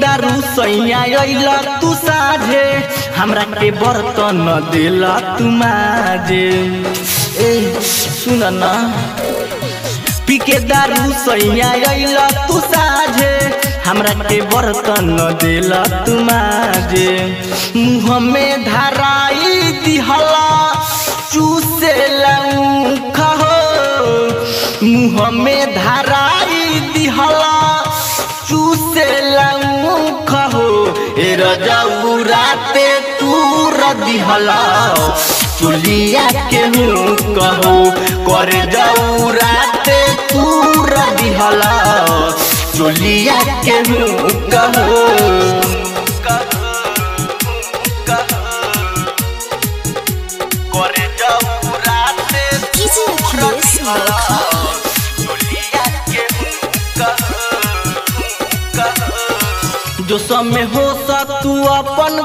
दारू सैया अइला तू साझे। हमरा के बर्तन देला तू माजे। ए, सुन ना। पिके दारू सैया अइला तू साझे। हमरा के बर्तन देला तू माजे। मुँह में धराई दिहला, चूसे खहो। मुँह में धराई दिहला ए रजाऊ राते तू रदिहला चुलिया के हूँ कहो कर जाऊ राते तू रदिहला चुलिया के हूँ कहो করে जो समय हो सा तू अपन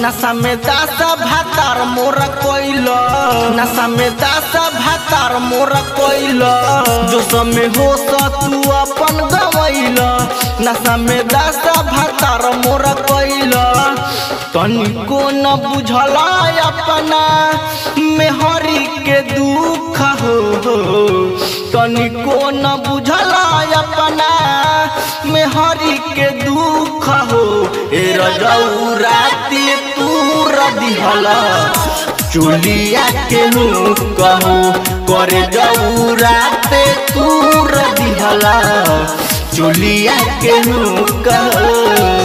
नशा में दासा भातार मोर कोइला। नशा में दासा भातार मोर कोइला। जो समय हो सा तू अपन गवैला नशा में दासा भातार मोर कोइला। तनिको न बुझला अपना, मेहरी के दुख हो। तनिको न बुझला अपना। मेहरी के दुख हो। ए रजऊ राती तू रदिहला चुलिया के हूँ कहो, करे जाऊ राते तू रदिहला चुलिया के हूँ कहो।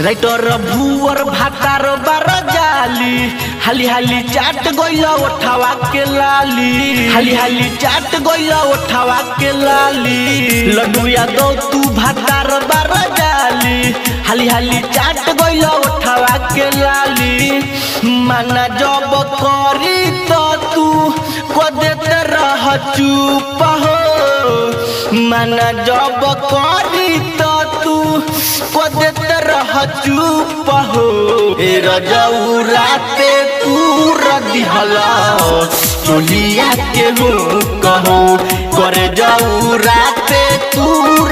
राइटर भूअर भातार बार जाली। हाली हाली चाट गइला ओठावा के लाली। हाली हाली चाट गइला ओठावा के लाली। लडुया दो तू भातार बार जाली। हाली हाली चाट गइला ओठावा के लाली। माना जब करी तो तू को देते रह चुप हो। माना जब करी तो तू को देते रह चुप हो। ए रजऊ राते तू रदिहला चोलिया के हो कहो, कर जाऊ राते तू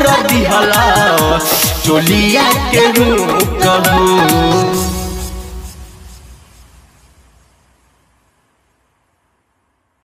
रदिहला चोलिया के हो कहो